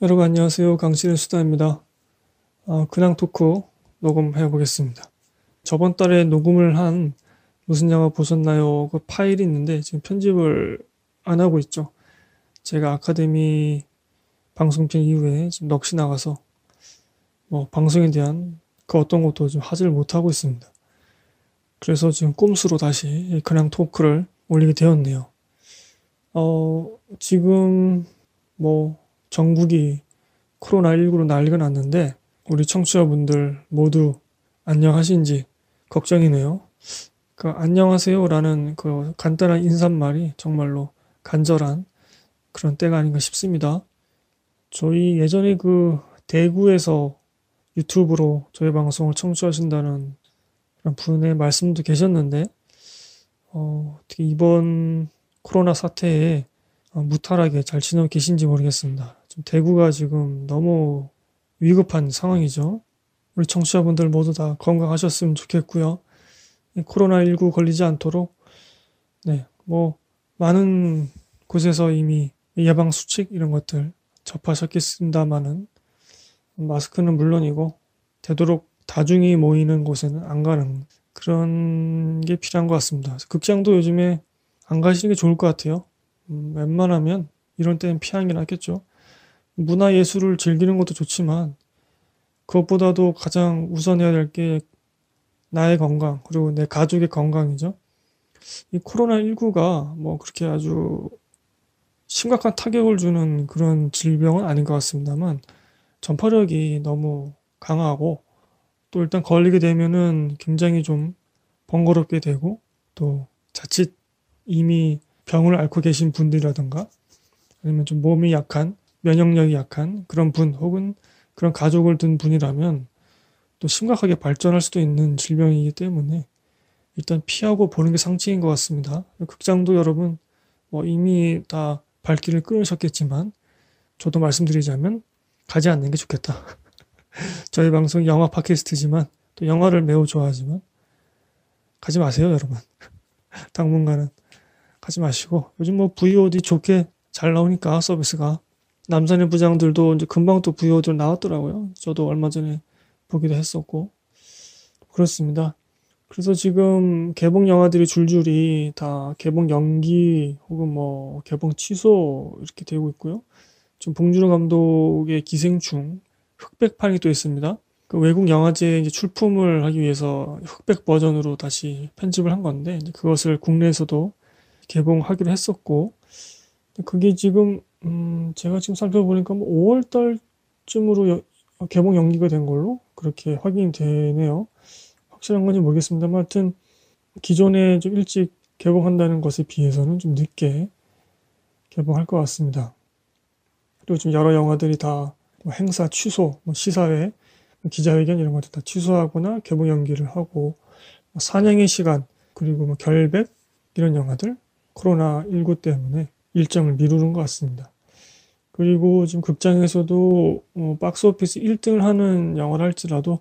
여러분 안녕하세요. 강신의 수다입니다. 어, 근황 토크 녹음해 보겠습니다. 저번 달에 녹음을 한 무슨 영화 보셨나요? 그 파일이 있는데 지금 편집을 안 하고 있죠. 제가 아카데미 방송편 이후에 지금 넋이 나가서 뭐 방송에 대한 그 어떤 것도 좀 하지를 못하고 있습니다. 그래서 지금 꼼수로 다시 근황 토크를 올리게 되었네요. 어, 지금 뭐 전국이 코로나19로 난리가 났는데 우리 청취자분들 모두 안녕하신지 걱정이네요. 그 안녕하세요라는 그 간단한 인사말이 정말로 간절한 그런 때가 아닌가 싶습니다. 저희 예전에 그 대구에서 유튜브로 저희 방송을 청취하신다는 그런 분의 말씀도 계셨는데 어, 어떻게 이번 코로나 사태에 어, 무탈하게 잘 지내고 계신지 모르겠습니다. 좀 대구가 지금 너무 위급한 상황이죠. 우리 청취자분들 모두 다 건강하셨으면 좋겠고요. 코로나19 걸리지 않도록 네, 뭐 많은 곳에서 이미 예방 수칙 이런 것들 접하셨겠습니다만은 마스크는 물론이고 되도록 다중이 모이는 곳에는 안 가는 그런 게 필요한 것 같습니다. 극장도 요즘에 안 가시는 게 좋을 것 같아요. 음, 웬만하면 이런 때는 피하는 게 낫겠죠. 문화 예술을 즐기는 것도 좋지만 그것보다도 가장 우선해야 될 게 나의 건강 그리고 내 가족의 건강이죠. 이 코로나19가 뭐 그렇게 아주 심각한 타격을 주는 그런 질병은 아닌 것 같습니다만 전파력이 너무 강하고 또 일단 걸리게 되면은 굉장히 좀 번거롭게 되고 또 자칫 이미 병을 앓고 계신 분들이라던가 아니면 좀 몸이 약한 면역력이 약한 그런 분 혹은 그런 가족을 둔 분이라면 또 심각하게 발전할 수도 있는 질병이기 때문에 일단 피하고 보는 게 상책인 것 같습니다. 극장도 여러분 뭐 이미 다 발길을 끊으셨겠지만 저도 말씀드리자면 가지 않는 게 좋겠다. 저희 방송 영화 팟캐스트지만 또 영화를 매우 좋아하지만 가지 마세요 여러분. 당분간은 하지 마시고 요즘 뭐 VOD 좋게 잘 나오니까 서비스가 남산의 부장들도 이제 금방 또 VOD 나왔더라고요. 저도 얼마 전에 보기도 했었고 그렇습니다. 그래서 지금 개봉 영화들이 줄줄이 다 개봉 연기 혹은 뭐 개봉 취소 이렇게 되고 있고요. 지금 봉준호 감독의 기생충 흑백판이 또 있습니다. 그 외국 영화제 이제 출품을 하기 위해서 흑백 버전으로 다시 편집을 한 건데 그것을 국내에서도 개봉하기로 했었고 그게 지금 음 제가 지금 살펴보니까 뭐 5월 달쯤으로 여, 개봉 연기가 된 걸로 그렇게 확인이 되네요. 확실한 건지 모르겠습니다만 하여튼 기존에 좀 일찍 개봉한다는 것에 비해서는 좀 늦게 개봉할 것 같습니다. 그리고 지금 여러 영화들이 다 뭐 행사 취소, 뭐 시사회, 뭐 기자회견 이런 것들 다 취소하거나 개봉 연기를 하고 뭐 사냥의 시간 그리고 뭐 결백 이런 영화들 코로나 19 때문에 일정을 미루는 것 같습니다. 그리고 지금 극장에서도 어, 박스 오피스 1등을 하는 영화를 할지라도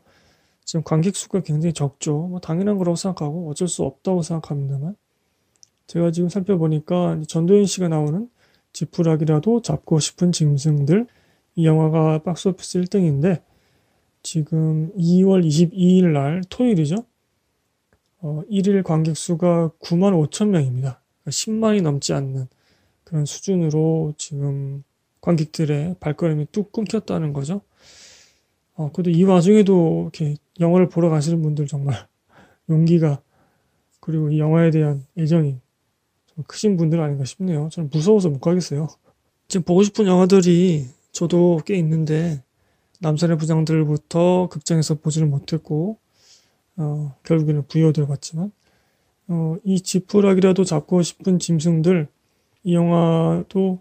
지금 관객 수가 굉장히 적죠. 뭐 당연한 거라고 생각하고 어쩔 수 없다고 생각합니다만 제가 지금 살펴보니까 전도연 씨가 나오는 지푸라기라도 잡고 싶은 짐승들 이 영화가 박스 오피스 1등인데 지금 2월 22일 날 토요일이죠. 어, 1일 관객 수가 9만 5천 명입니다. 10만이 넘지 않는 그런 수준으로 지금 관객들의 발걸음이 뚝 끊겼다는 거죠. 어, 그래도 이 와중에도 이렇게 영화를 보러 가시는 분들 정말 용기가 그리고 이 영화에 대한 애정이 좀 크신 분들 아닌가 싶네요. 저는 무서워서 못 가겠어요. 지금 보고 싶은 영화들이 저도 꽤 있는데 남산의 부장들부터 극장에서 보지를 못했고 어, 결국에는 VOD를 봤지만 어, 이 지푸라기라도 잡고 싶은 짐승들 이 영화도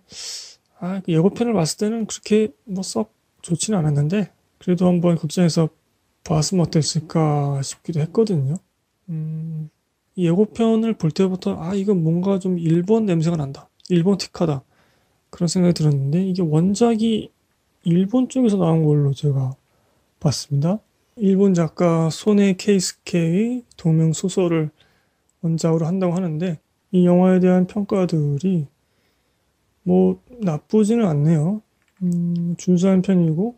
아, 그 예고편을 봤을 때는 그렇게 뭐 썩 좋지는 않았는데 그래도 한번 극장에서 봤으면 어땠을까 싶기도 했거든요. 음, 이 예고편을 볼 때부터 아 이건 뭔가 좀 일본 냄새가 난다. 일본 티카다. 그런 생각이 들었는데 이게 원작이 일본 쪽에서 나온 걸로 제가 봤습니다. 일본 작가 소네 케이스케의 동명 소설을 원작으로 한다고 하는데 이 영화에 대한 평가들이 뭐 나쁘지는 않네요. 음, 준수한 편이고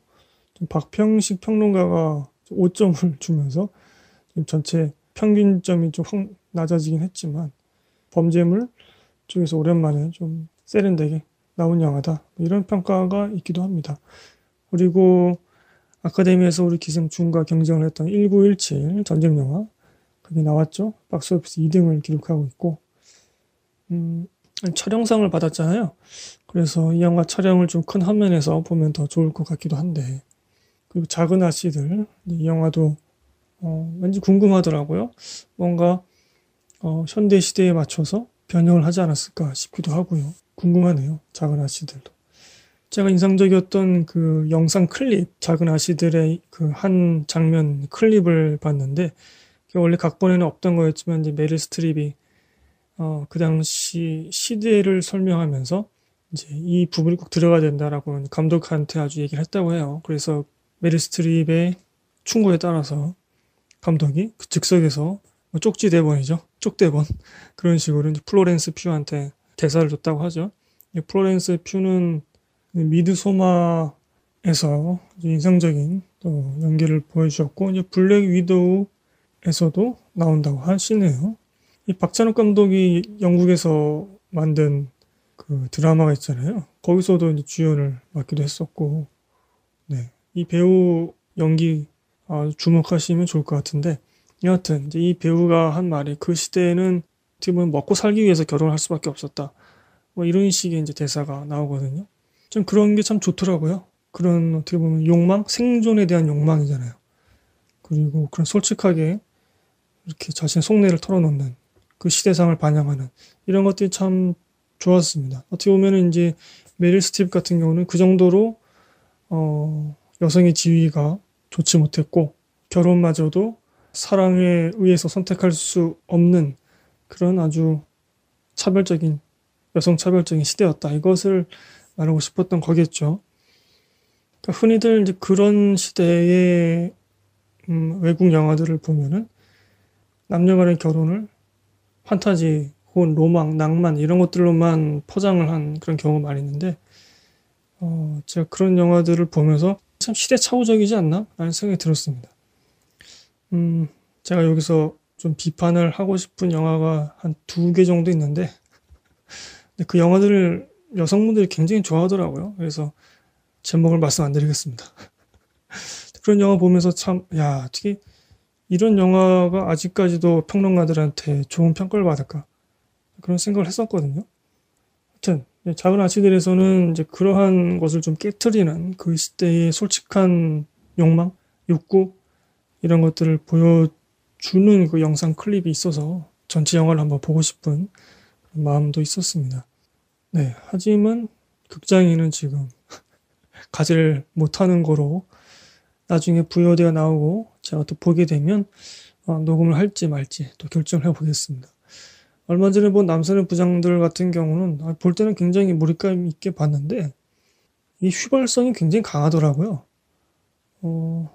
좀 박평식 평론가가 5점을 주면서 좀 전체 평균점이 좀 확 낮아지긴 했지만 범죄물 쪽에서 오랜만에 좀 세련되게 나온 영화다 이런 평가가 있기도 합니다. 그리고 아카데미에서 우리 기생충과 경쟁을 했던 1917 전쟁 영화 그게 나왔죠. 박스오피스 2등을 기록하고 있고 음, 촬영상을 받았잖아요. 그래서 이 영화 촬영을 좀 큰 화면에서 보면 더 좋을 것 같기도 한데 그리고 작은 아씨들 이 영화도 어, 왠지 궁금하더라고요. 뭔가 어, 현대 시대에 맞춰서 변형을 하지 않았을까 싶기도 하고요. 궁금하네요. 작은 아씨들도. 제가 인상적이었던 그 영상 클립, 작은 아씨들의 그 한 장면 클립을 봤는데, 원래 각본에는 없던 거였지만, 이제 메릴 스트립이, 어, 그 당시 시대를 설명하면서, 이제 이 부분이 꼭 들어가야 된다라고 감독한테 아주 얘기를 했다고 해요. 그래서 메릴 스트립의 충고에 따라서 감독이 그 즉석에서 뭐 쪽지 대본이죠. 쪽 대본. 그런 식으로 플로렌스 퓨한테 대사를 줬다고 하죠. 플로렌스 퓨는 미드소마에서 인상적인 또 연기를 보여주셨고, 이제 블랙 위도우에서도 나온다고 하시네요. 이 박찬욱 감독이 영국에서 만든 그 드라마가 있잖아요. 거기서도 이제 주연을 맡기도 했었고, 네. 이 배우 연기 아, 주목하시면 좋을 것 같은데, 여하튼 이제 이 배우가 한 말이 그 시대에는 어떻게 보면 먹고 살기 위해서 결혼을 할 수밖에 없었다. 뭐 이런 식의 이제 대사가 나오거든요. 좀 그런 게 참 좋더라고요. 그런 어떻게 보면 욕망, 생존에 대한 욕망이잖아요. 그리고 그런 솔직하게 이렇게 자신의 속내를 털어놓는 그 시대상을 반영하는 이런 것들이 참 좋았습니다. 어떻게 보면 이제 메릴 스티브 같은 경우는 그 정도로 어, 여성의 지위가 좋지 못했고 결혼마저도 사랑에 의해서 선택할 수 없는 그런 아주 차별적인 여성 차별적인 시대였다. 이것을 말하고 싶었던 거겠죠. 그러니까 흔히들 이제 그런 시대의 음, 외국 영화들을 보면은 남녀간의 결혼을 판타지 혹은 로망, 낭만 이런 것들로만 포장을 한 그런 경우가 많이 있는데 어, 제가 그런 영화들을 보면서 참 시대착오적이지 않나? 라는 생각이 들었습니다. 음, 제가 여기서 좀 비판을 하고 싶은 영화가 한 두 개 정도 있는데, 그 영화들을 여성분들이 굉장히 좋아하더라고요. 그래서 제목을 말씀 안 드리겠습니다. 그런 영화 보면서 참, 야, 어떻게 이런 영화가 아직까지도 평론가들한테 좋은 평가를 받을까? 그런 생각을 했었거든요. 하여튼, 작은 아치들에서는 이제 그러한 것을 좀 깨트리는 그 시대의 솔직한 욕망, 욕구, 이런 것들을 보여주는 그 영상 클립이 있어서 전체 영화를 한번 보고 싶은 마음도 있었습니다. 네, 하지만 극장에는 지금 가지를 못하는 거로 나중에 부여되어 나오고 제가 또 보게 되면 어, 녹음을 할지 말지 또 결정을 해보겠습니다. 얼마 전에 본 남산의 부장들 같은 경우는 아, 볼 때는 굉장히 몰입감 있게 봤는데 이 휘발성이 굉장히 강하더라고요. 어,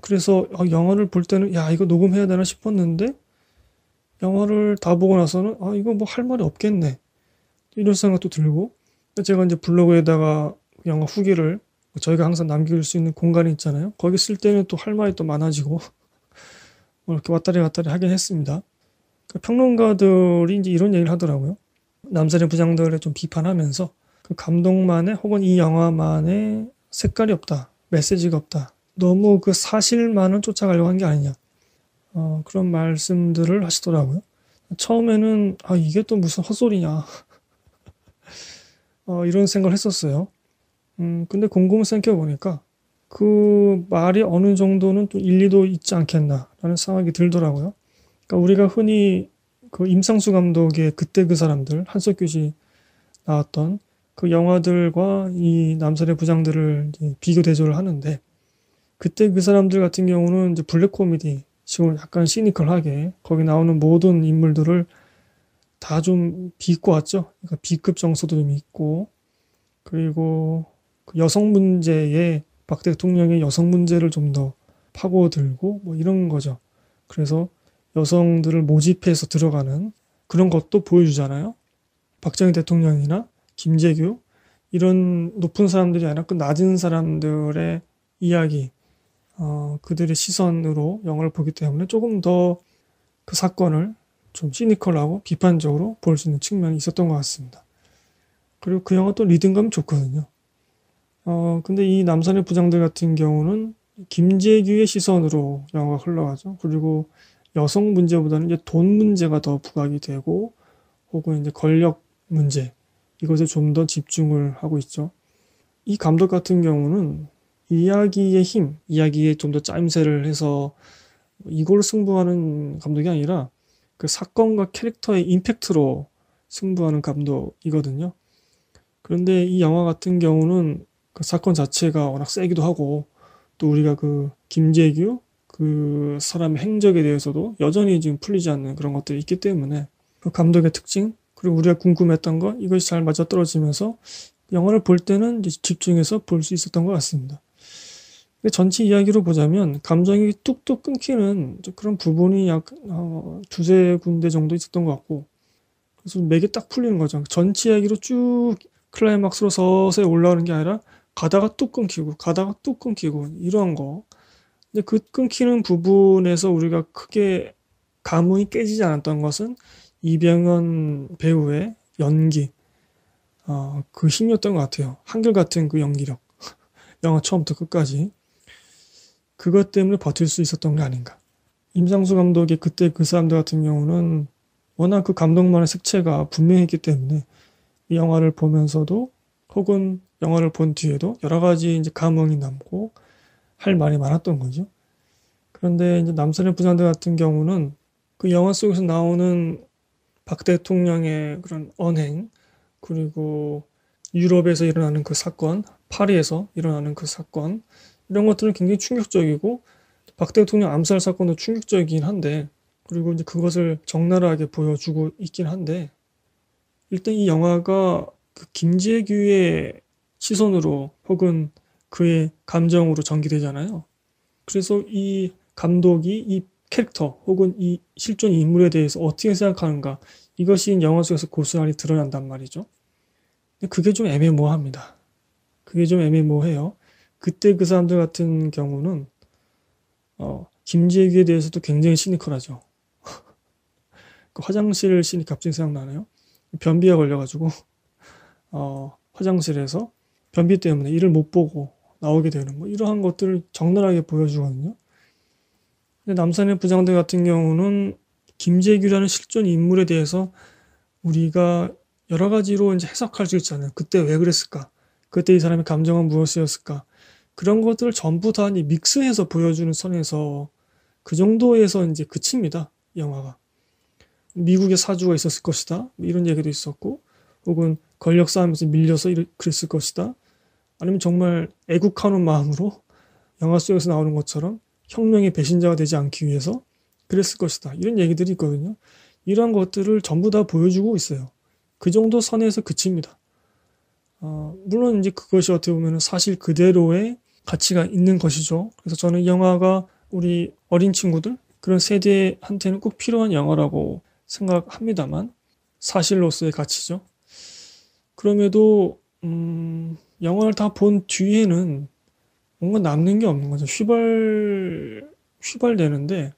그래서 어, 영화를 볼 때는 야 이거 녹음해야 되나 싶었는데 영화를 다 보고 나서는 아 이거 뭐 할 말이 없겠네 이런 생각도 들고 제가 이제 블로그에다가 영화 후기를 저희가 항상 남길 수 있는 공간이 있잖아요 거기 쓸 때는 또 할 말이 또 많아지고 뭐 이렇게 왔다리 갔다리 하긴 했습니다 그러니까 평론가들이 이제 이런 얘기를 하더라고요 남산의 부장들을 좀 비판하면서 그 감독만의 혹은 이 영화만의 색깔이 없다 메시지가 없다 너무 그 사실만을 쫓아가려고 한 게 아니냐. 어, 그런 말씀들을 하시더라고요. 처음에는, 아, 이게 또 무슨 헛소리냐. 어, 이런 생각을 했었어요. 음, 근데 곰곰이 생각해보니까 그 말이 어느 정도는 또 일리도 있지 않겠나라는 생각이 들더라고요. 그러니까 우리가 흔히 그 임상수 감독의 그때 그 사람들, 한석규 나왔던 그 영화들과 이 남산의 부장들을 비교 대조를 하는데 그때 그 사람들 같은 경우는 이제 블랙 코미디 식으로 약간 시니컬하게 거기 나오는 모든 인물들을 다 좀 비꼬 왔죠. 그러니까 B급 정서도 좀 있고 그리고 그 여성 문제에 박 대통령의 여성 문제를 좀 더 파고들고 뭐 이런 거죠. 그래서 여성들을 모집해서 들어가는 그런 것도 보여주잖아요. 박정희 대통령이나 김재규 이런 높은 사람들이 아니라 그 낮은 사람들의 이야기, 어, 그들의 시선으로 영화를 보기 때문에 조금 더 그 사건을 좀 시니컬하고 비판적으로 볼 수 있는 측면이 있었던 것 같습니다. 그리고 그 영화 또 리듬감이 좋거든요. 어, 근데 이 남산의 부장들 같은 경우는 김재규의 시선으로 영화가 흘러가죠. 그리고 여성 문제보다는 이제 돈 문제가 더 부각이 되고 혹은 이제 권력 문제 이것에 좀 더 집중을 하고 있죠. 이 감독 같은 경우는 이야기의 힘, 이야기에 좀 더 짜임새를 해서 이걸로 승부하는 감독이 아니라 그 사건과 캐릭터의 임팩트로 승부하는 감독이거든요. 그런데 이 영화 같은 경우는 그 사건 자체가 워낙 세기도 하고 또 우리가 그 김재규 그 사람의 행적에 대해서도 여전히 지금 풀리지 않는 그런 것들이 있기 때문에 그 감독의 특징 그리고 우리가 궁금했던 거 이것이 잘 맞아 떨어지면서 영화를 볼 때는 집중해서 볼 수 있었던 것 같습니다. 전체 이야기로 보자면 감정이 뚝뚝 끊기는 그런 부분이 약 어, 두세 군데 정도 있었던 것 같고 그래서 맥이 딱 풀리는 거죠. 전체 이야기로 쭉 클라이막스로 서서히 올라오는 게 아니라 가다가 뚝 끊기고 가다가 뚝 끊기고 이런 거. 근데 그 끊기는 부분에서 우리가 크게 감흥이 깨지지 않았던 것은 이병헌 배우의 연기, 어, 그 힘이었던 것 같아요. 한결같은 그 연기력. 영화 처음부터 끝까지. 그것 때문에 버틸 수 있었던 게 아닌가. 임상수 감독의 그때 그 사람들 같은 경우는 워낙 그 감독만의 색채가 분명했기 때문에 이 영화를 보면서도 혹은 영화를 본 뒤에도 여러 가지 이제 감흥이 남고 할 말이 많았던 거죠. 그런데 이제 남산의 부장들 같은 경우는 그 영화 속에서 나오는 박 대통령의 그런 언행 그리고 유럽에서 일어나는 그 사건, 파리에서 일어나는 그 사건 이런 것들은 굉장히 충격적이고 박 대통령 암살 사건도 충격적이긴 한데 그리고 이제 그것을 적나라하게 보여주고 있긴 한데 일단 이 영화가 그 김재규의 시선으로 혹은 그의 감정으로 전개되잖아요. 그래서 이 감독이 이 캐릭터 혹은 이 실존 인물에 대해서 어떻게 생각하는가 이것이 영화 속에서 고스란히 드러난단 말이죠. 근데 그게 좀 애매모호합니다. 그게 좀 애매모호해요. 그때 그 사람들 같은 경우는 어, 김재규에 대해서도 굉장히 시니컬하죠. 그 화장실 씬이 갑자기 생각나네요. 변비가 걸려가지고 어, 화장실에서 변비 때문에 일을 못 보고 나오게 되는 뭐 이러한 것들을 적나라하게 보여주거든요. 근데 남산의 부장들 같은 경우는 김재규라는 실존 인물에 대해서 우리가 여러 가지로 이제 해석할 수 있잖아요. 그때 왜 그랬을까? 그때 이 사람의 감정은 무엇이었을까? 그런 것들을 전부 다 믹스해서 보여주는 선에서 그 정도에서 이제 그칩니다. 영화가. 미국의 사주가 있었을 것이다. 뭐 이런 얘기도 있었고, 혹은 권력 싸움에서 밀려서 그랬을 것이다. 아니면 정말 애국하는 마음으로 영화 속에서 나오는 것처럼 혁명의 배신자가 되지 않기 위해서 그랬을 것이다. 이런 얘기들이 있거든요. 이러한 것들을 전부 다 보여주고 있어요. 그 정도 선에서 그칩니다. 어, 물론 이제 그것이 어떻게 보면 사실 그대로의 가치가 있는 것이죠. 그래서 저는 이 영화가 우리 어린 친구들, 그런 세대한테는 꼭 필요한 영화라고 생각합니다만, 사실로서의 가치죠. 그럼에도, 음, 영화를 다 본 뒤에는 뭔가 남는 게 없는 거죠. 휘발, 휘발되는데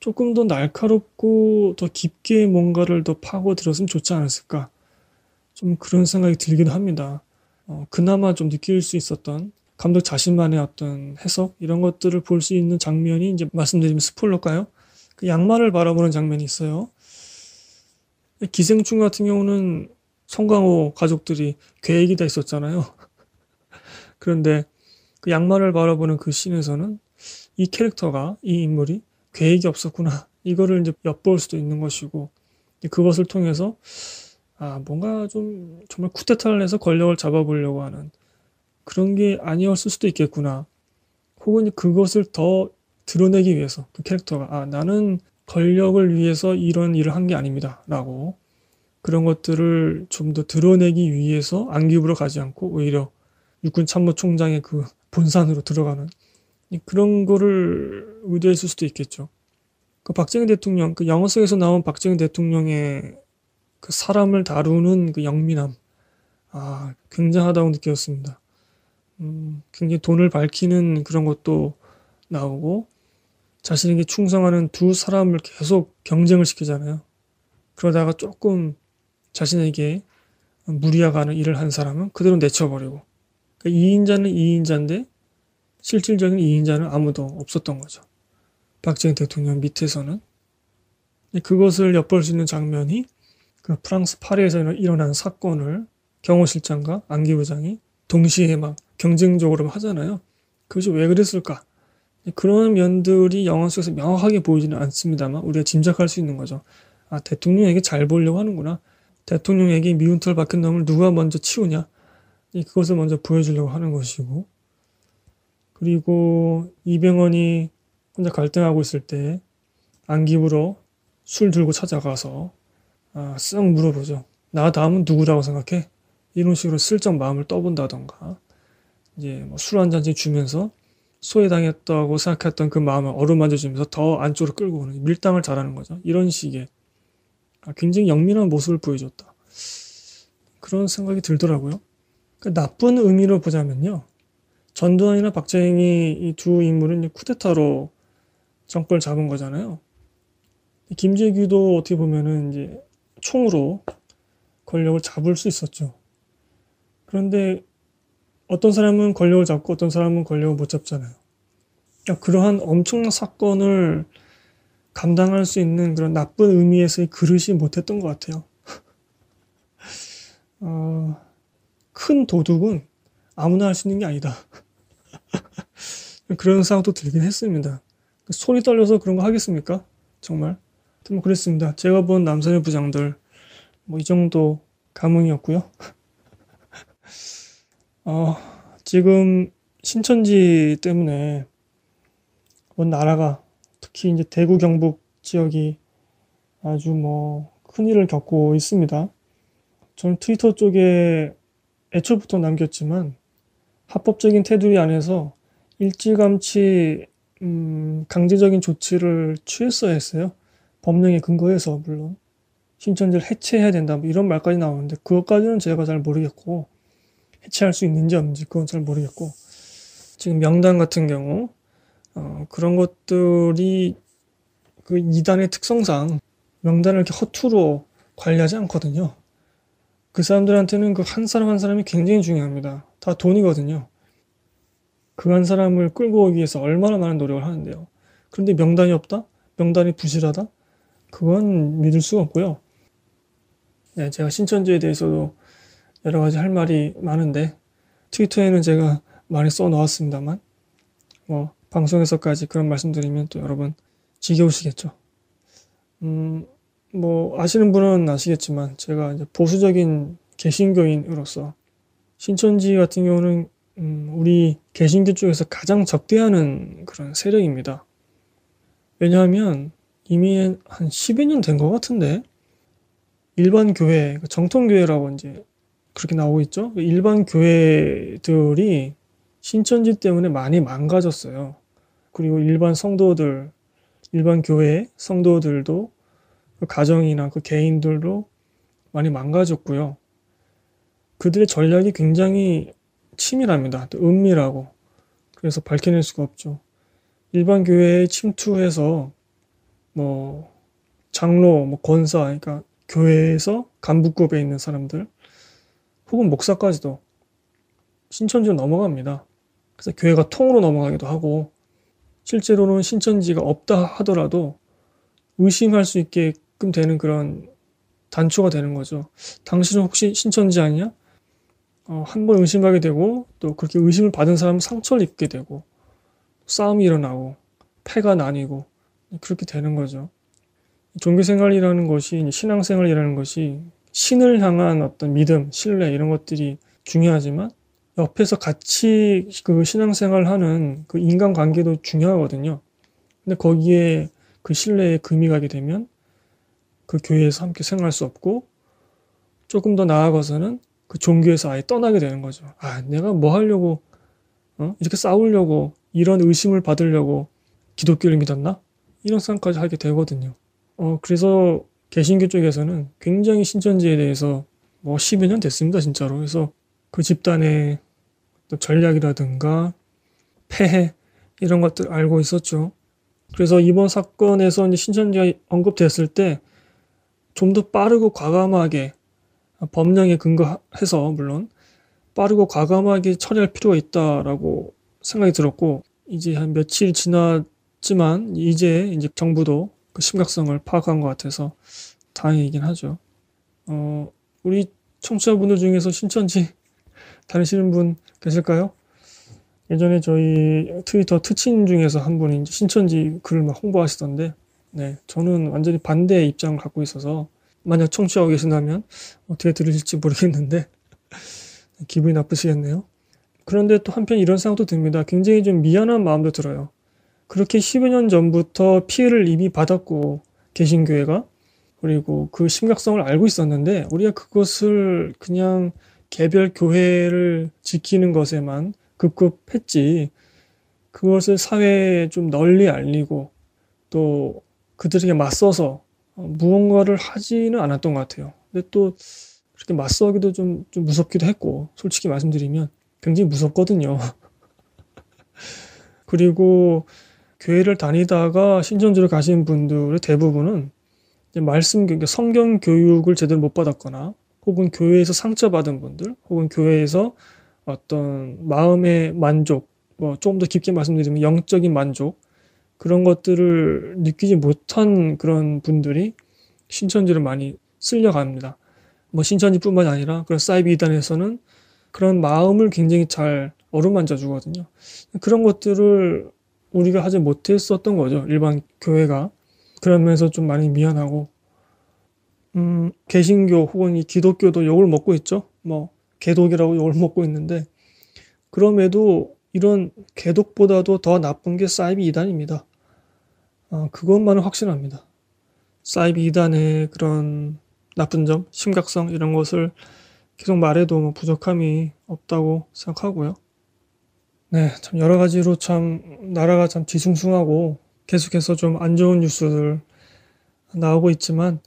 조금 더 날카롭고 더 깊게 뭔가를 더 파고들었으면 좋지 않았을까. 좀 그런 생각이 들기도 합니다. 어, 그나마 좀 느낄 수 있었던 감독 자신만의 어떤 해석 이런 것들을 볼 수 있는 장면이 이제 말씀드리면 스포일러일까요? 그 양말을 바라보는 장면이 있어요. 기생충 같은 경우는 송강호 가족들이 계획이 다 있었잖아요. 그런데 그 양말을 바라보는 그 씬에서는 이 캐릭터가 이 인물이 계획이 없었구나 이거를 이제 엿볼 수도 있는 것이고 그것을 통해서 아 뭔가 좀 정말 쿠데타를 해서 권력을 잡아보려고 하는 그런 게 아니었을 수도 있겠구나 혹은 그것을 더 드러내기 위해서 그 캐릭터가 아 나는 권력을 위해서 이런 일을 한 게 아닙니다 라고 그런 것들을 좀 더 드러내기 위해서 안기부로 가지 않고 오히려 육군 참모총장의 그 본산으로 들어가는 그런 거를 의도했을 수도 있겠죠. 그 박정희 대통령, 그 영화 속에서 나온 박정희 대통령의 그 사람을 다루는 그 영민함, 아, 굉장하다고 느꼈습니다. 음, 굉장히 돈을 밝히는 그런 것도 나오고, 자신에게 충성하는 두 사람을 계속 경쟁을 시키잖아요. 그러다가 조금 자신에게 무리야가는 일을 한 사람은 그대로 내쳐버리고, 그러니까 2인자는 2인자인데, 실질적인 2인자는 아무도 없었던 거죠. 박정희 대통령 밑에서는. 그것을 엿볼 수 있는 장면이 그 프랑스 파리에서 일어난 사건을 경호실장과 안기부장이 동시에 막 경쟁적으로 하잖아요. 그것이 왜 그랬을까? 그런 면들이 영화 속에서 명확하게 보이지는 않습니다만 우리가 짐작할 수 있는 거죠. 아, 대통령에게 잘 보려고 하는구나. 대통령에게 미운 털 박힌 놈을 누가 먼저 치우냐. 그것을 먼저 보여주려고 하는 것이고. 그리고 이병헌이 혼자 갈등하고 있을 때 안기부로 술 들고 찾아가서 아, 쓱 물어보죠. 나 다음은 누구라고 생각해? 이런 식으로 슬쩍 마음을 떠본다던가 이제 뭐 술 한 잔씩 주면서 소외당했다고 생각했던 그 마음을 어루만져 주면서 더 안쪽으로 끌고 오는 밀당을 잘하는 거죠. 이런 식의 아, 굉장히 영민한 모습을 보여줬다. 그런 생각이 들더라고요. 그러니까 나쁜 의미로 보자면요. 전두환이나 박정희 이 두 인물은 쿠데타로 정권을 잡은 거잖아요. 김재규도 어떻게 보면은 이제 총으로 권력을 잡을 수 있었죠. 그런데 어떤 사람은 권력을 잡고 어떤 사람은 권력을 못 잡잖아요. 그러니까 그러한 엄청난 사건을 감당할 수 있는 그런 나쁜 의미에서의 그릇이 못했던 것 같아요. 어, 큰 도둑은 아무나 할 수 있는 게 아니다. 그런 생각도 들긴 했습니다. 손이 떨려서 그런 거 하겠습니까? 정말? 뭐 그랬습니다. 제가 본 남산의 부장들 뭐 이 정도 감흥이었고요. 어, 지금 신천지 때문에 온 나라가 특히 이제 대구 경북 지역이 아주 뭐 큰일을 겪고 있습니다. 저는 트위터 쪽에 애초부터 남겼지만 합법적인 테두리 안에서 일찌감치 음, 강제적인 조치를 취했어야 했어요. 법령에 근거해서 물론 신천지를 해체해야 된다 뭐 이런 말까지 나오는데 그것까지는 제가 잘 모르겠고 해체할 수 있는지 없는지 그건 잘 모르겠고 지금 명단 같은 경우 어, 그런 것들이 그 이단의 특성상 명단을 이렇게 허투루 관리하지 않거든요. 그 사람들한테는 그 한 사람 한 사람이 굉장히 중요합니다. 다 돈이거든요. 그 한 사람을 끌고 오기 위해서 얼마나 많은 노력을 하는데요. 그런데 명단이 없다? 명단이 부실하다? 그건 믿을 수가 없고요. 네, 제가 신천지에 대해서도 여러 가지 할 말이 많은데 트위터에는 제가 많이 써 놓았습니다만 뭐 방송에서까지 그런 말씀드리면 또 여러분 지겨우시겠죠. 음, 뭐 아시는 분은 아시겠지만 제가 이제 보수적인 개신교인으로서 신천지 같은 경우는 음, 우리 개신교 쪽에서 가장 적대하는 그런 세력입니다. 왜냐하면 이미 한 10여 년 된 것 같은데 일반 교회, 그 정통교회라고 이제 그렇게 나오고 있죠. 일반 교회들이 신천지 때문에 많이 망가졌어요. 그리고 일반 성도들, 일반 교회 성도들도 그 가정이나 그 개인들도 많이 망가졌고요. 그들의 전략이 굉장히 치밀합니다. 또 은밀하고. 그래서 밝혀낼 수가 없죠. 일반 교회에 침투해서 뭐 장로, 뭐 권사, 그러니까 교회에서 간부급에 있는 사람들 혹은 목사까지도 신천지로 넘어갑니다. 그래서 교회가 통으로 넘어가기도 하고 실제로는 신천지가 없다 하더라도 의심할 수 있게끔 되는 그런 단초가 되는 거죠. 당신은 혹시 신천지 아니냐? 어, 한번 의심하게 되고 또 그렇게 의심을 받은 사람은 상처를 입게 되고 싸움이 일어나고 패가 나뉘고 그렇게 되는 거죠. 종교생활이라는 것이 신앙생활이라는 것이 신을 향한 어떤 믿음, 신뢰 이런 것들이 중요하지만 옆에서 같이 그 신앙생활 하는 그 인간관계도 중요하거든요. 근데 거기에 그 신뢰에 금이 가게 되면 그 교회에서 함께 생활할 수 없고 조금 더 나아가서는 그 종교에서 아예 떠나게 되는 거죠. 아, 내가 뭐 하려고, 어? 이렇게 싸우려고, 이런 의심을 받으려고 기독교를 믿었나? 이런 생각까지 하게 되거든요. 어, 그래서 개신교 쪽에서는 굉장히 신천지에 대해서 뭐 10여 년 됐습니다, 진짜로. 그래서 그 집단의 전략이라든가 폐해 이런 것들 알고 있었죠. 그래서 이번 사건에서 신천지가 언급됐을 때 좀 더 빠르고 과감하게 법령에 근거해서 물론 빠르고 과감하게 처리할 필요가 있다라고 생각이 들었고 이제 한 며칠 지났지만 이제 이제 정부도 그 심각성을 파악한 것 같아서 다행이긴 하죠. 어, 우리 청취자분들 중에서 신천지 다니시는 분 계실까요? 예전에 저희 트위터 특친 중에서 한 분이 신천지 글을 막 홍보하시던데, 네, 저는 완전히 반대의 입장을 갖고 있어서, 만약 청취하고 계신다면 어떻게 들으실지 모르겠는데, 기분이 나쁘시겠네요. 그런데 또 한편 이런 생각도 듭니다. 굉장히 좀 미안한 마음도 들어요. 그렇게 10여 년 전부터 피해를 이미 받았고, 개신교회가, 그리고 그 심각성을 알고 있었는데, 우리가 그것을 그냥 개별 교회를 지키는 것에만 급급했지 그것을 사회에 좀 널리 알리고 또 그들에게 맞서서 무언가를 하지는 않았던 것 같아요. 근데 또 그렇게 맞서기도 좀, 좀 무섭기도 했고 솔직히 말씀드리면 굉장히 무섭거든요. 그리고 교회를 다니다가 신천지를 가신 분들의 대부분은 말씀, 그러니까 성경 교육을 제대로 못 받았거나 혹은 교회에서 상처받은 분들 혹은 교회에서 어떤 마음의 만족, 뭐 조금 더 깊게 말씀드리면 영적인 만족 그런 것들을 느끼지 못한 그런 분들이 신천지를 많이 쓸려갑니다. 뭐 신천지뿐만 아니라 그런 사이비 이단에서는 그런 마음을 굉장히 잘 어루만져 주거든요. 그런 것들을 우리가 하지 못했었던 거죠. 일반 교회가. 그러면서 좀 많이 미안하고, 음, 개신교 혹은 이 기독교도 욕을 먹고 있죠. 뭐, 개독이라고 욕을 먹고 있는데 그럼에도 이런 개독보다도 더 나쁜 게 사이비 이단입니다. 어, 그것만은 확신합니다. 사이비 이단의 그런 나쁜 점, 심각성 이런 것을 계속 말해도 뭐 부족함이 없다고 생각하고요. 네, 참 여러 가지로 참 나라가 참 뒤숭숭하고 계속해서 좀 안 좋은 뉴스들 나오고 있지만 어,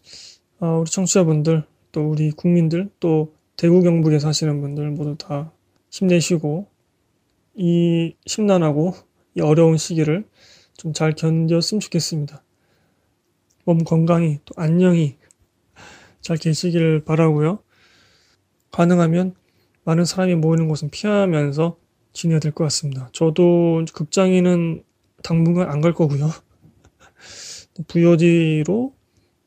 우리 청취자분들 또 우리 국민들 또 대구 경북에 사시는 분들 모두 다 힘내시고 이 심란하고 이 어려운 시기를 좀 잘 견뎠으면 좋겠습니다. 몸 건강히 또 안녕히 잘 계시길 바라고요. 가능하면 많은 사람이 모이는 곳은 피하면서 지내야 될 것 같습니다. 저도 극장에는 당분간 안 갈 거고요. VOD로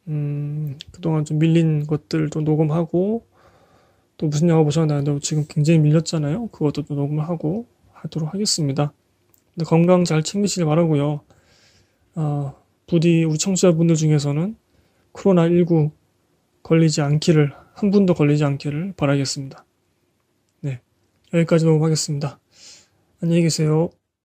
음, 그동안 좀 밀린 것들도 녹음하고 또 무슨 영화 보셨나요? 지금 굉장히 밀렸잖아요. 그것도 또 녹음을 하고 하도록 하겠습니다. 건강 잘 챙기시길 바라고요. 어, 부디 우리 청취자분들 중에서는 코로나19 걸리지 않기를 한 분도 걸리지 않기를 바라겠습니다. 네, 여기까지 녹음하겠습니다. 안녕히 계세요.